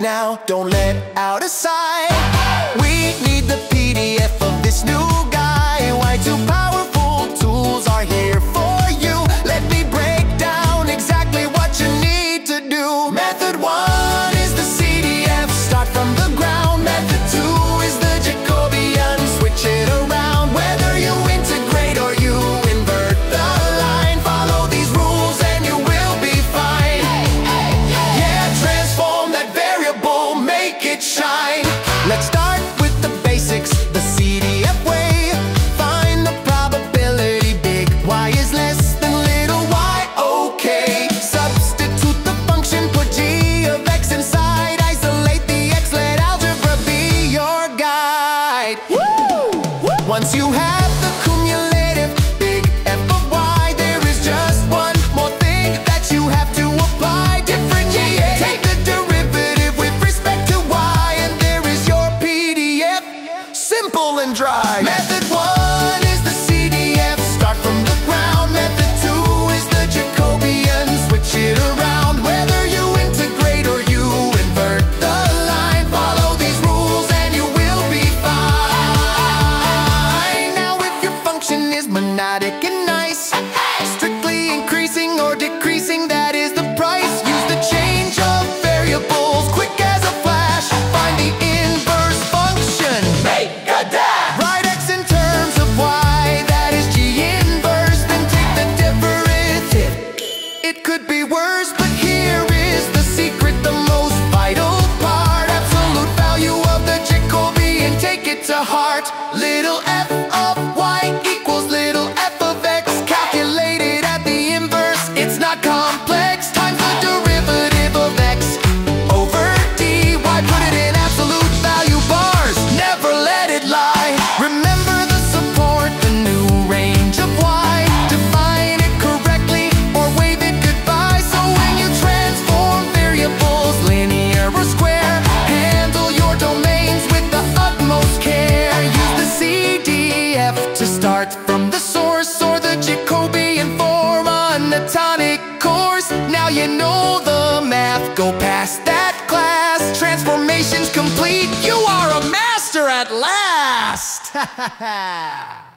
now, don't let out a sigh We need the PDF Once you have the cumulative big F of y There is just one more thing that you have to apply. Differentiate. Take the derivative with respect to y And there is your PDF Simple and dry. Method is and nice. Strictly increasing or decreasing That is the price. Use the change of variables Quick as a flash. Find the inverse function. Make a dash. Write x in terms of y That is g inverse. Then take the derivative. It could be worse But here is the secret The most vital part. Absolute value of the Jacobian Take it to heart Go past that class. Transformations complete. You are a master at last